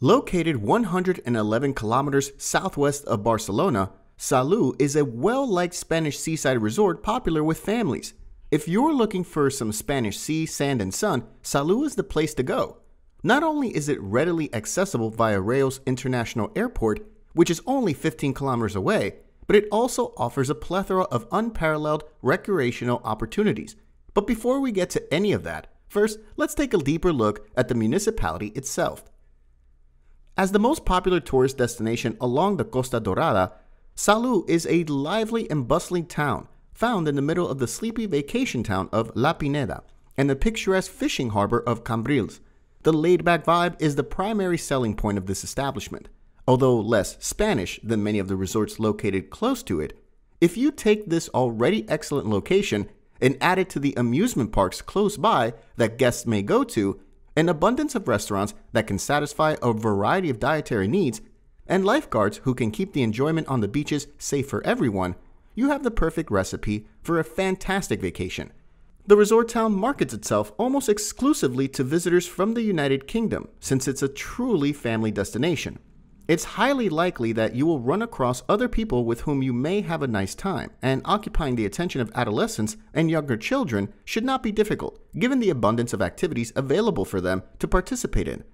Located 111 kilometers southwest of Barcelona, Salou is a well liked Spanish seaside resort popular with families. If you're looking for some Spanish sea, sand, and sun, Salou is the place to go. Not only is it readily accessible via Reus International Airport, which is only 15 kilometers away, but it also offers a plethora of unparalleled recreational opportunities. But before we get to any of that, first let's take a deeper look at the municipality itself. As the most popular tourist destination along the Costa Dorada, Salou is a lively and bustling town found in the middle of the sleepy vacation town of La Pineda and the picturesque fishing harbor of Cambrils. The laid back vibe is the primary selling point of this establishment. Although less Spanish than many of the resorts located close to it, if you take this already excellent location and add it to the amusement parks close by that guests may go to, an abundance of restaurants that can satisfy a variety of dietary needs, and lifeguards who can keep the enjoyment on the beaches safe for everyone, you have the perfect recipe for a fantastic vacation. The resort town markets itself almost exclusively to visitors from the United Kingdom, since it's a truly family destination. It's highly likely that you will run across other people with whom you may have a nice time, and occupying the attention of adolescents and younger children should not be difficult, given the abundance of activities available for them to participate in.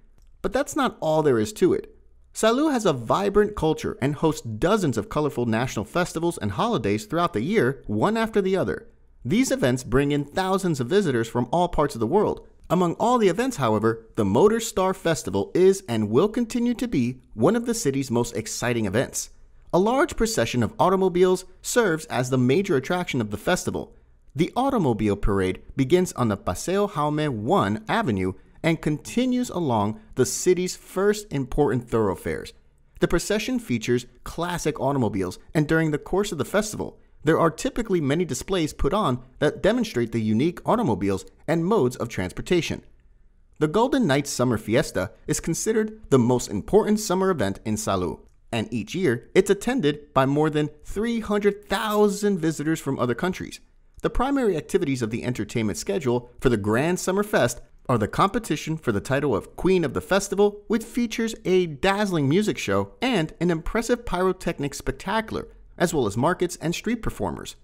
But that's not all there is to it. Salou has a vibrant culture and hosts dozens of colorful national festivals and holidays throughout the year, one after the other. These events bring in thousands of visitors from all parts of the world. Among all the events, however, the Motor Star Festival is and will continue to be one of the city's most exciting events. A large procession of automobiles serves as the major attraction of the festival. The automobile parade begins on the Paseo Jaume 1 Avenue and continues along the city's first important thoroughfares. The procession features classic automobiles, and during the course of the festival, there are typically many displays put on that demonstrate the unique automobiles and modes of transportation. The Golden Nights Summer Fiesta is considered the most important summer event in Salou, and each year it's attended by more than 300,000 visitors from other countries. The primary activities of the entertainment schedule for the Grand Summer Fest are the competition for the title of Queen of the Festival, which features a dazzling music show and an impressive pyrotechnic spectacular, as well as markets and street performers.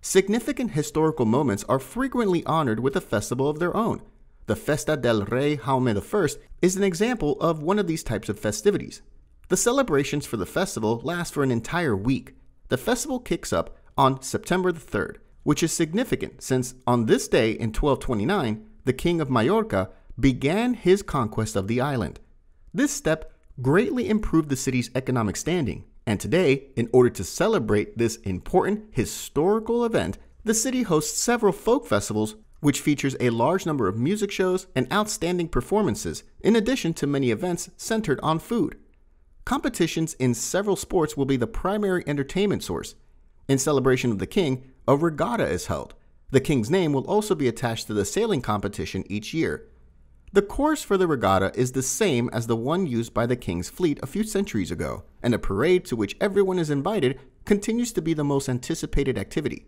Significant historical moments are frequently honored with a festival of their own. The Festa del Rey Jaume I is an example of one of these types of festivities. The celebrations for the festival last for an entire week. The festival kicks up on September the 3rd, which is significant since on this day in 1229, the king of Majorca, began his conquest of the island. This step greatly improved the city's economic standing, and today, in order to celebrate this important historical event, the city hosts several folk festivals which features a large number of music shows and outstanding performances, in addition to many events centered on food. Competitions in several sports will be the primary entertainment source. In celebration of the king, a regatta is held, the king's name will also be attached to the sailing competition each year. The course for the regatta is the same as the one used by the king's fleet a few centuries ago, and a parade to which everyone is invited continues to be the most anticipated activity.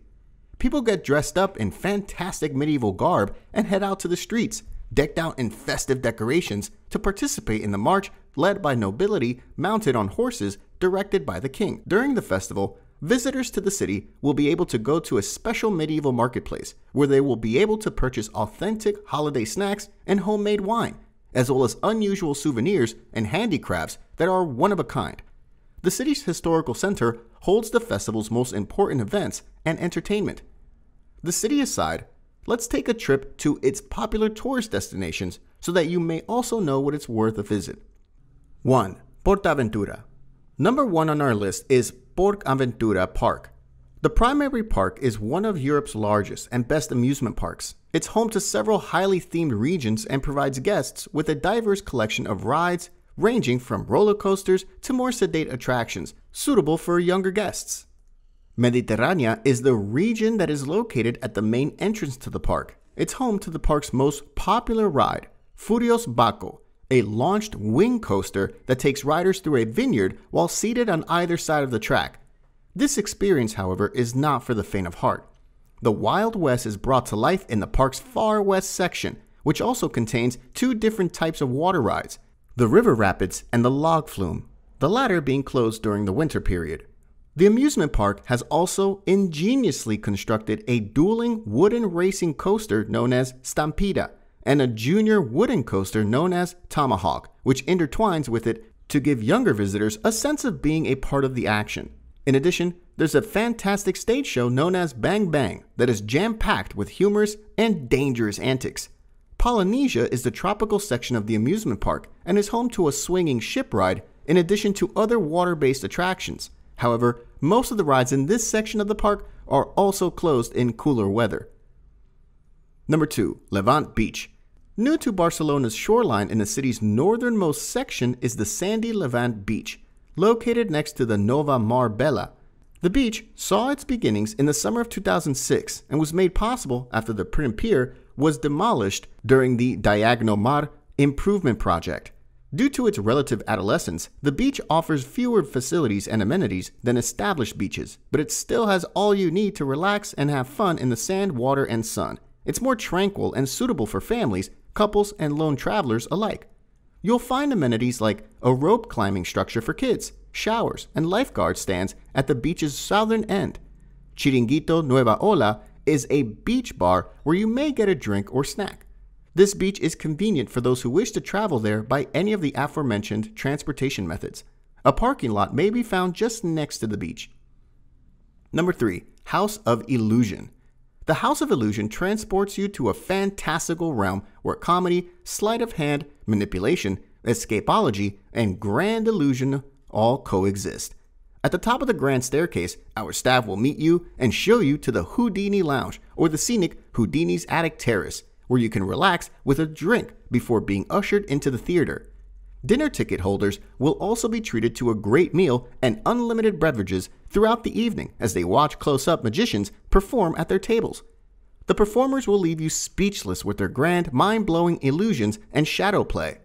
People get dressed up in fantastic medieval garb and head out to the streets, decked out in festive decorations, to participate in the march led by nobility mounted on horses directed by the king. During the festival, visitors to the city will be able to go to a special medieval marketplace where they will be able to purchase authentic holiday snacks and homemade wine, as well as unusual souvenirs and handicrafts that are one of a kind. The city's historical center holds the festival's most important events and entertainment. The city aside, let's take a trip to its popular tourist destinations so that you may also know what it's worth a visit. 1. Portaventura. Number 1 on our list is PortAventura Park. The primary park is one of Europe's largest and best amusement parks. It's home to several highly themed regions and provides guests with a diverse collection of rides ranging from roller coasters to more sedate attractions suitable for younger guests. Mediterranea is the region that is located at the main entrance to the park. It's home to the park's most popular ride, Furius Baco, a launched wing coaster that takes riders through a vineyard while seated on either side of the track. This experience, however, is not for the faint of heart. The Wild West is brought to life in the park's far west section, which also contains two different types of water rides. the river rapids, and the log flume, the latter being closed during the winter period. The amusement park has also ingeniously constructed a dueling wooden racing coaster known as Stampida and a junior wooden coaster known as Tomahawk, which intertwines with it to give younger visitors a sense of being a part of the action. In addition, there's a fantastic stage show known as Bang Bang that is jam packed with humorous and dangerous antics. Polynesia is the tropical section of the amusement park and is home to a swinging ship ride in addition to other water based attractions. However, most of the rides in this section of the park are also closed in cooler weather. Number 2. Levant Beach. New to Barcelona's shoreline in the city's northernmost section is the sandy Levant Beach, located next to the Nova Mar Bella. The beach saw its beginnings in the summer of 2006 and was made possible after the Prim Pier was demolished during the Diagonal Mar improvement project. Due to its relative adolescence, the beach offers fewer facilities and amenities than established beaches, but it still has all you need to relax and have fun in the sand, water, and sun. It's more tranquil and suitable for families, couples, and lone travelers alike. You'll find amenities like a rope climbing structure for kids, showers, and lifeguard stands at the beach's southern end. Chiringuito Nueva Ola is a beach bar where you may get a drink or snack. This beach is convenient for those who wish to travel there by any of the aforementioned transportation methods. A parking lot may be found just next to the beach. Number 3. House of Illusion. The House of Illusion transports you to a fantastical realm where comedy, sleight of hand, manipulation, escapology, and grand illusion all coexist. At the top of the grand staircase, our staff will meet you and show you to the Houdini Lounge or the scenic Houdini's Attic Terrace, where you can relax with a drink before being ushered into the theater. Dinner ticket holders will also be treated to a great meal and unlimited beverages throughout the evening as they watch close up magicians perform at their tables. The performers will leave you speechless with their grand, mind blowing illusions and shadow play.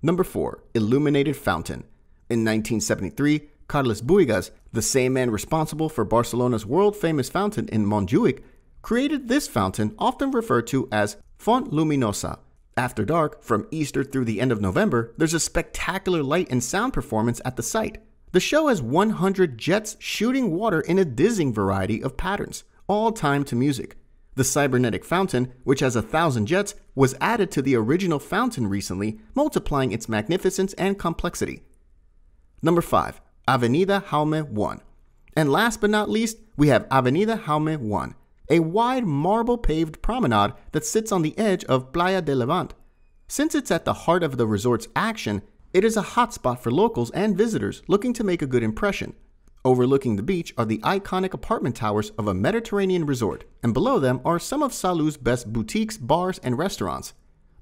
Number 4. Illuminated Fountain. In 1973, Carlos Buigas, the same man responsible for Barcelona's world famous fountain in Montjuic, created this fountain, often referred to as Font Luminosa. After dark, from Easter through the end of November, there's a spectacular light and sound performance at the site. The show has 100 jets shooting water in a dizzying variety of patterns, all timed to music. The cybernetic fountain, which has a thousand jets, was added to the original fountain recently, multiplying its magnificence and complexity. Number 5. Avenida Jaume 1. And last but not least, we have Avenida Jaume 1, a wide marble paved promenade that sits on the edge of Playa de Levant. Since it's at the heart of the resort's action, it is a hotspot for locals and visitors looking to make a good impression. Overlooking the beach are the iconic apartment towers of a Mediterranean resort, and below them are some of Salou's best boutiques, bars, and restaurants.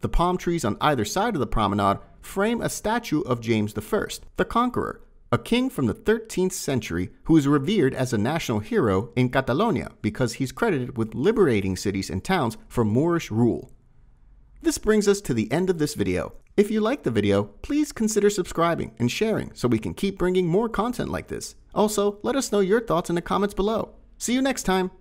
The palm trees on either side of the promenade frame a statue of James I, the Conqueror, a king from the 13th century who is revered as a national hero in Catalonia because he's credited with liberating cities and towns from Moorish rule. This brings us to the end of this video. If you like the video, please consider subscribing and sharing so we can keep bringing more content like this. Also, let us know your thoughts in the comments below. See you next time!